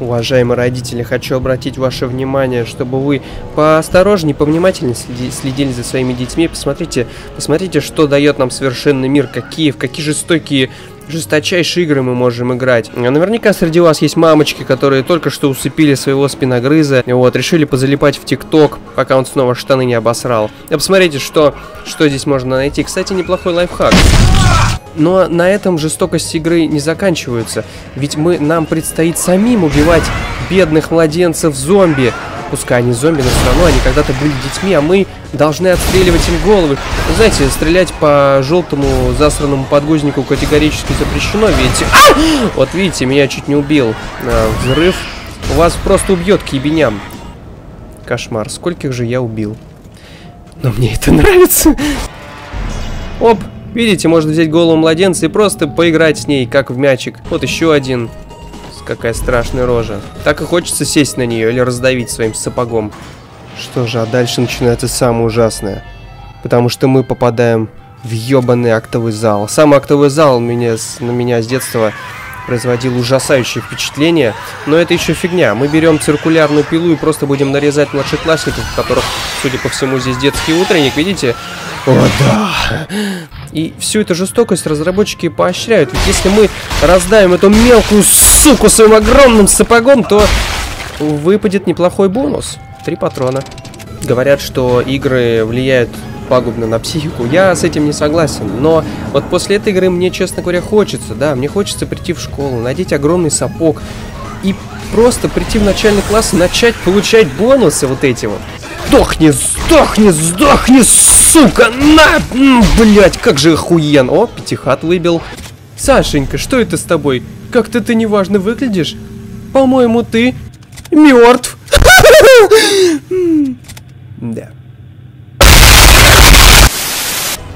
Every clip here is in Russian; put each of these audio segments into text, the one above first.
Уважаемые родители, хочу обратить ваше внимание, чтобы вы поосторожнее, повнимательнее следи- следили за своими детьми. Посмотрите, посмотрите, что дает нам совершенный мир, какие, в какие жестокие жесточайшие игры мы можем играть. А Наверняка среди вас есть мамочки, которые только что усыпили своего спиногрыза, вот, решили позалипать в ТикТок, пока он снова штаны не обосрал. А посмотрите, что, что здесь можно найти. Кстати, неплохой лайфхак. Но на этом жестокость игры не заканчиваются, ведь мы, нам предстоит самим убивать бедных младенцев зомби. Пускай они зомби, но все равно они когда-то были детьми, а мы должны отстреливать им головы. Вы знаете, стрелять по желтому засранному подгузнику категорически запрещено, видите? А! Вот видите, меня чуть не убил. А, взрыв. Вас просто убьет к ебеням. Кошмар, скольких же я убил. Но мне это нравится. Оп, видите, можно взять голову младенца и просто поиграть с ней, как в мячик. Вот еще один. Какая страшная рожа. Так и хочется сесть на нее или раздавить своим сапогом. Что же, а дальше начинается самое ужасное. Потому что мы попадаем в ебаный актовый зал. Сам актовый зал меня, на меня с детства производил ужасающее впечатление. Но это еще фигня. Мы берем циркулярную пилу и просто будем нарезать младшеклассников, у которых, судя по всему, здесь детский утренник, видите? О, да! И всю эту жестокость разработчики поощряют. Ведь если мы раздавим эту мелкую суку своим огромным сапогом, то выпадет неплохой бонус. Три патрона. Говорят, что игры влияют пагубно на психику. Я с этим не согласен. Но вот после этой игры мне, честно говоря, хочется, да, мне хочется прийти в школу, надеть огромный сапог и просто прийти в начальный класс и начать получать бонусы вот эти вот. Сдохни, сдохни, сдохни, сука! На! Блять, как же охуен! О, пятихат выбил. Сашенька, что это с тобой? Как-то ты неважно выглядишь. По-моему, ты мертв. Да.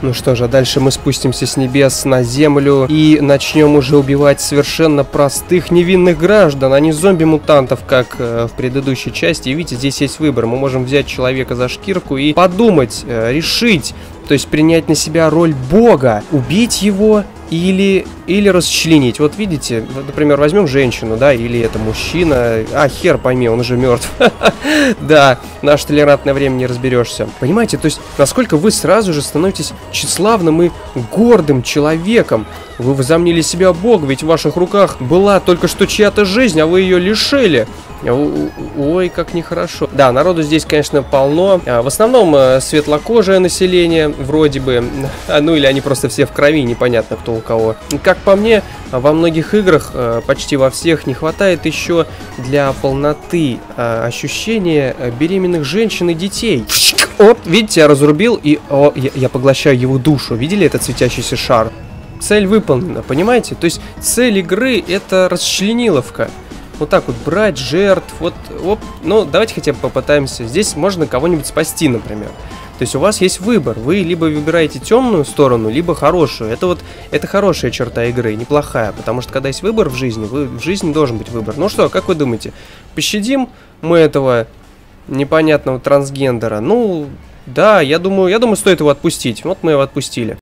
Ну что же, а дальше мы спустимся с небес на землю и начнем уже убивать совершенно простых невинных граждан, а не зомби-мутантов, как э, в предыдущей части. И видите, здесь есть выбор. Мы можем взять человека за шкирку и подумать, э, решить, то есть принять на себя роль бога, убить его или, или расчленить. Вот видите, например, возьмем женщину, да, или это мужчина. А, хер пойми, он уже мертв. Да, наше толерантное время не разберешься. Понимаете, то есть, насколько вы сразу же становитесь тщеславным и гордым человеком. Вы возомнили себя бог, ведь в ваших руках была только что чья-то жизнь, а вы ее лишили. Ой, как нехорошо. Да, народу здесь, конечно, полно. А, В основном э, светлокожее население, вроде бы. Ну или они просто все в крови, непонятно кто у кого. Как по мне, во многих играх, э, почти во всех, не хватает еще для полноты э, ощущения э, беременных женщин и детей. Оп, видите, я разрубил и о, я, я поглощаю его душу. Видели этот светящийся шар? Цель выполнена, понимаете? То есть цель игры это расчлениловка. Вот так вот брать жертв, вот, оп, ну давайте хотя бы попытаемся. Здесь можно кого-нибудь спасти, например. То есть у вас есть выбор, вы либо выбираете темную сторону, либо хорошую. Это вот, это хорошая черта игры, неплохая, потому что когда есть выбор в жизни, вы, в жизни должен быть выбор. Ну что, как вы думаете, пощадим мы этого непонятного трансгендера? Ну, да, я думаю, я думаю, стоит его отпустить. Вот мы его отпустили.